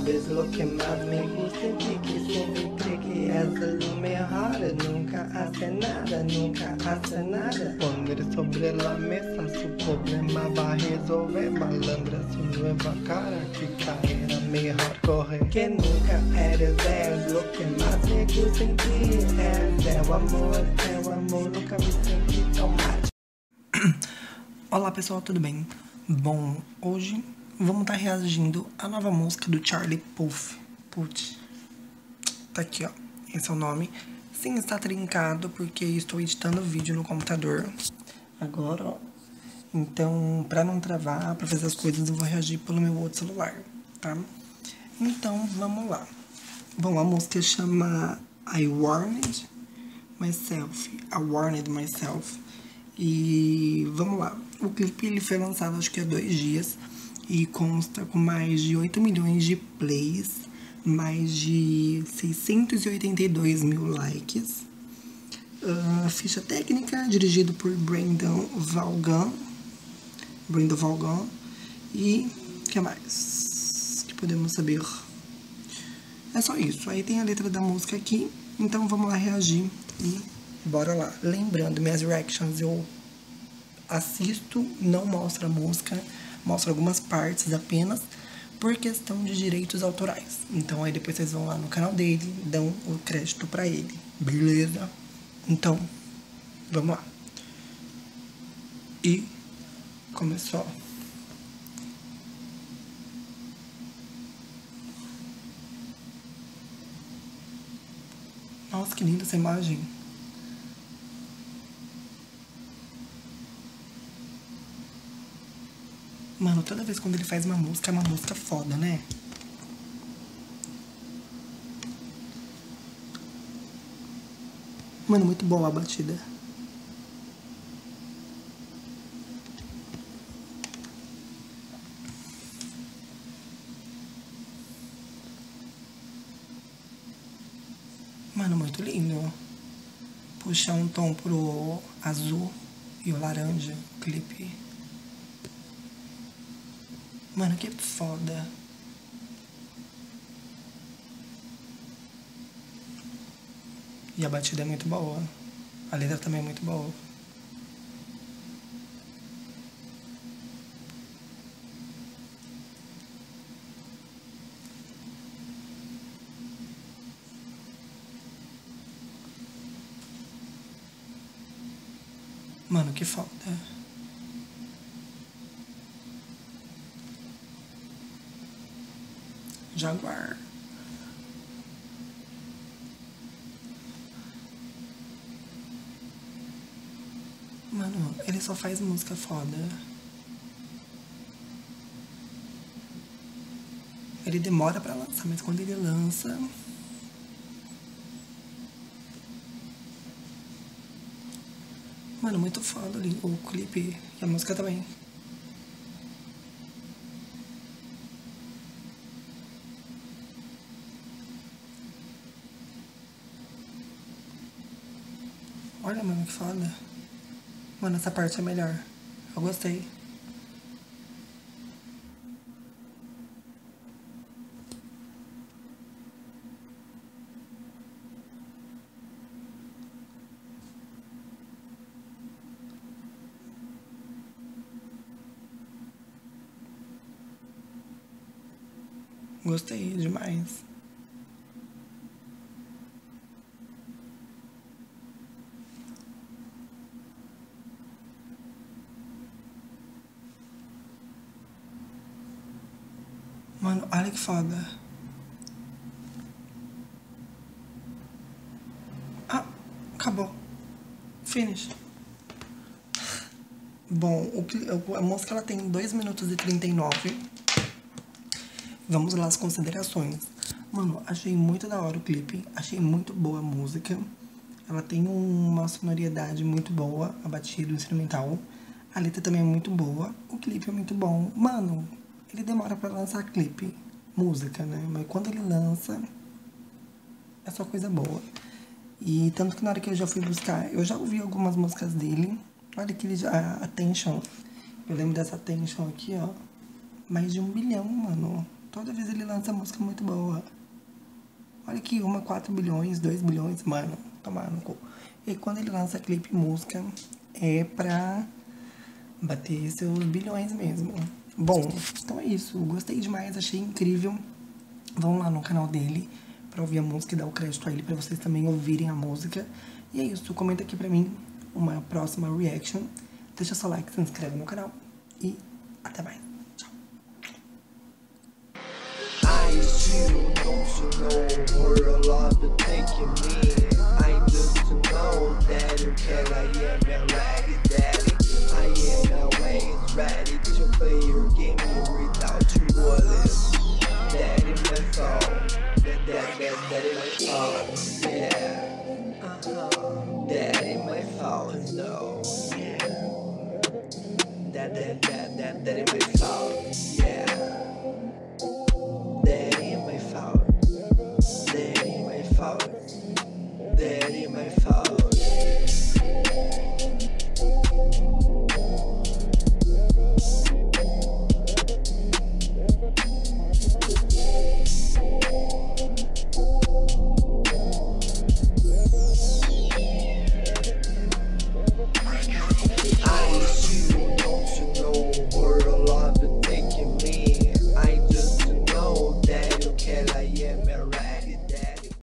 sabes lo que más me. Gusta en ti Que siempre cree que es lo mejor Nunca hace nada, nunca hace nada. Poner sobre la mesa su problema. Va a resolver Malandra su nueva cara. Que caerá mejor correr Que nunca eres, es lo que más me gusta en ti é o amor, é o amor. Nunca me senti tão mal. Olá pessoal, tudo bem? Bom, hoje vamos estar tá reagindo à nova música do Charlie Puth. Puth. Tá aqui, ó. Esse é o nome. Sim, está trincado porque estou editando o vídeo no computador. Agora, ó. Então, pra não travar, pra fazer as coisas, eu vou reagir pelo meu outro celular, tá? Então, vamos lá. Bom, a música chama I Warned Myself. I Warned Myself. E vamos lá. O clipe ele foi lançado acho que há dois dias e consta com mais de 8 milhões de plays, mais de 682 mil likes. Uh, ficha técnica, dirigido por Brandon Valgan. Brandon Valgan. E o que mais que podemos saber? É só isso. Aí tem a letra da música aqui. Então vamos lá reagir e bora lá. Lembrando, minhas reactions eu assisto, não mostra a música mostra algumas partes apenas por questão de direitos autorais. Então aí depois vocês vão lá no canal dele, dão o crédito para ele. Beleza? Então, vamos lá. E começou. Nossa, que linda essa imagem. Mano, toda vez quando ele faz uma música, é uma música foda, né? Mano, muito boa a batida. Mano, muito lindo. Puxar um tom pro azul e o laranja, o clipe. Mano, que foda. E a batida é muito boa. A letra também é muito boa. Mano, que foda. Jaguar. Mano, ele só faz música foda. Ele demora pra lançar, mas quando ele lança. Mano, muito foda ali. O clipe e a música também. Olha, mano, que foda. Mano, essa parte é melhor. Eu gostei. Gostei demais. Mano, olha que foda. Ah, acabou. Finish. Bom, o, a música ela tem 2 minutos e 39. Vamos lá as considerações. Mano, achei muito da hora o clipe. Achei muito boa a música. Ela tem uma sonoridade muito boa, a batida, o instrumental. A letra também é muito boa. O clipe é muito bom. Mano, ele demora para lançar clipe, música, né? Mas quando ele lança, é só coisa boa. E tanto que na hora que eu já fui buscar, eu já ouvi algumas músicas dele. Olha que ele já. Attention. Eu lembro dessa Attention aqui, ó. Mais de um bilhão, mano. Toda vez ele lança música muito boa. Olha aqui, uma 4 bilhões, 2 bilhões, mano, tomar no cu. E quando ele lança clipe música, é pra bater seus bilhões mesmo. Bom, então é isso. Gostei demais, achei incrível. Vão lá no canal dele pra ouvir a música e dar o crédito a ele pra vocês também ouvirem a música. E é isso, comenta aqui pra mim uma próxima reaction. Deixa seu like, se inscreve no canal e até mais. Tchau. Anyway.